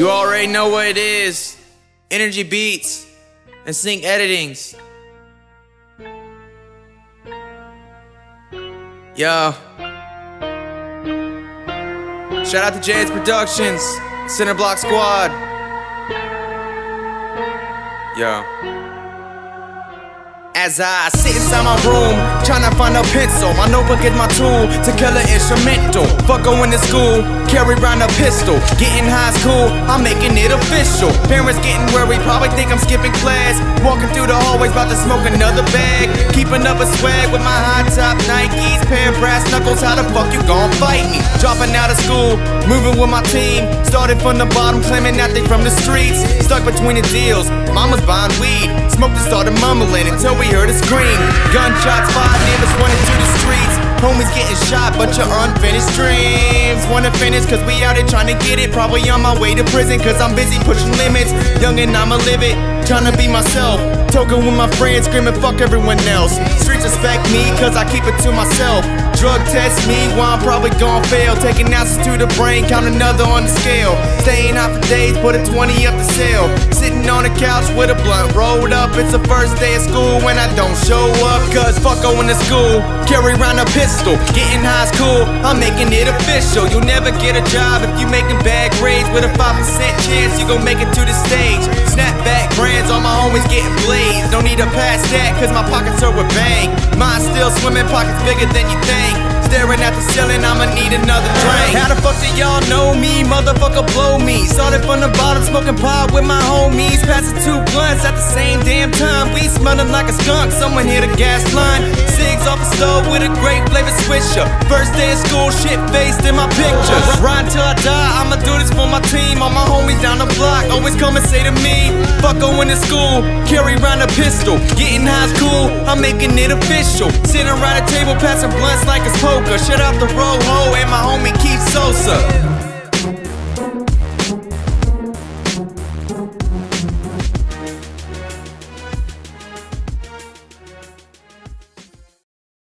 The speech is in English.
You already know what it is. Energy beats and SyncEditings. Yo. Shout out to James Productions, Cynderblock Squad. Yo. As I sit inside my room, trying to find a pencil. My notebook is my tool to kill an instrumental. Fuck going to school, carry around a pistol. Getting high school, I'm making it official. Parents getting worried, probably think I'm skipping class. Walking through the hallways, about to smoke another bag. Keeping up a swag with my high top Nikes, pair of brass knuckles. How the fuck you gon' fight me? Dropping out of school, moving with my team. Started from the bottom, claiming nothing from the streets. Stuck between the deals, mama's buying weed. Smoked and started mumbling until we heard a scream. Gunshots, five neighbors running through the streets. Homies getting shot, but your unfinished dreams. Wanna finish, cause we out here trying to get it. Probably on my way to prison, cause I'm busy pushing limits. Young and I'ma live it, trying to be myself. Talking with my friends, screaming fuck everyone else. Streets respect me, cause I keep it to myself. Drug test me, while I'm probably gon' fail. Taking ounces to the brain, count another on the scale. Staying out for days, put a 20 up the sale. Sitting on the couch with a blunt rolled up. It's the first day of school when I don't show up. Cause fuck going to school, carry around a pistol. Getting high school, I'm making it official. You'll never get a job if you making bad grades. With a 5% chance, you gon' make it to the stage. Snapback brands, all my homies getting blazed. Don't need to pass that, cause my pockets are with bang. Mine still swimming, pockets bigger than you think. Staring at the ceiling, I'ma need another drink. How the fuck do y'all know me? Motherfucker blow me. Started from the bottom, smoking pot with my homies. Passing two blunts at the same damn time. We smelling like a skunk. Someone hit a gas line. With a great flavor swisher. First day of school, shit faced in my pictures. Ride till I die, I'ma do this for my team. All my homies down the block always come and say to me, Fuck going to school, carry around a pistol. Getting high school, I'm making it official. Sitting around a table, passing blunts like it's poker. Shut out the row ho and my homie Keith Sosa.